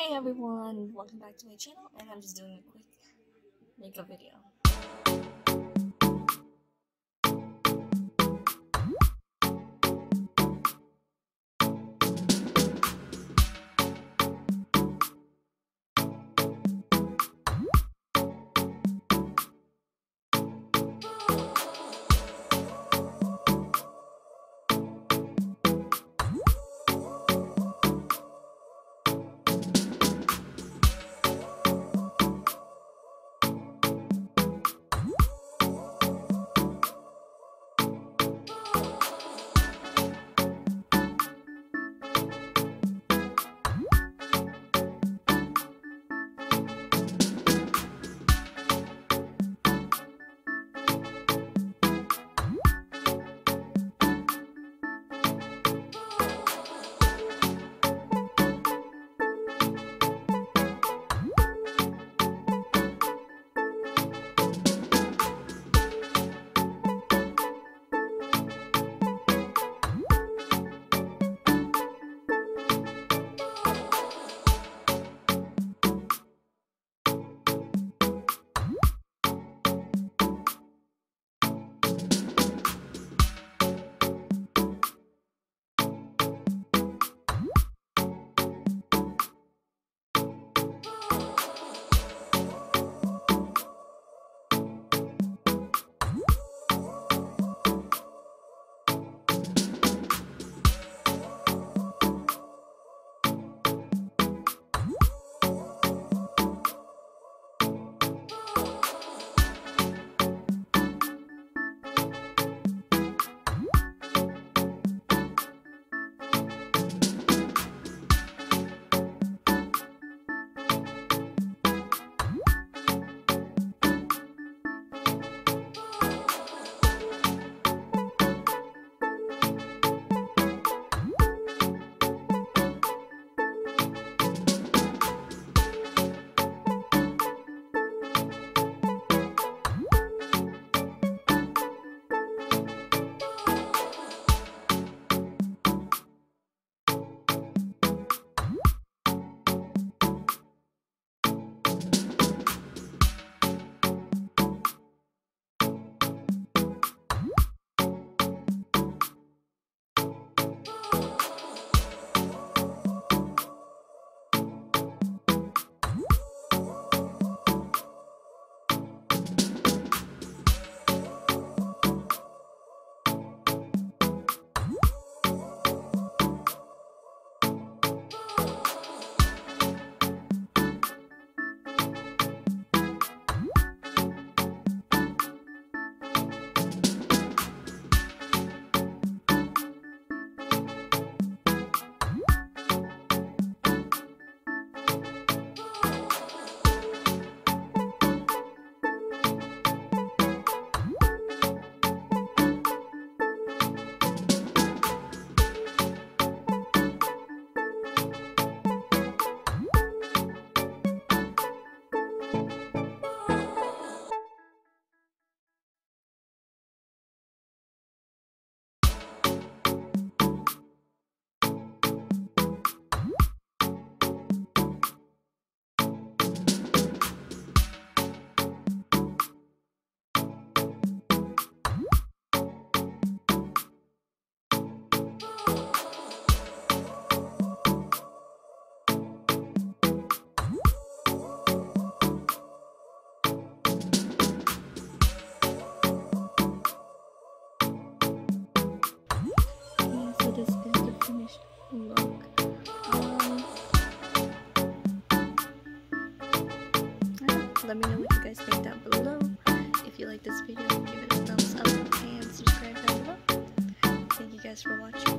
Hey everyone, welcome back to my channel and I'm just doing a quick makeup video. look. Um, let me know what you guys think down below. If you like this video, give it a thumbs up and subscribe down below. Thank you guys for watching.